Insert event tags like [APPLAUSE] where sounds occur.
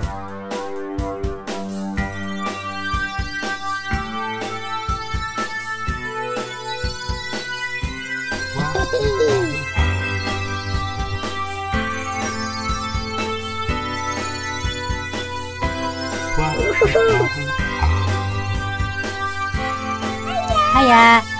哎 [LAUGHS] 呀！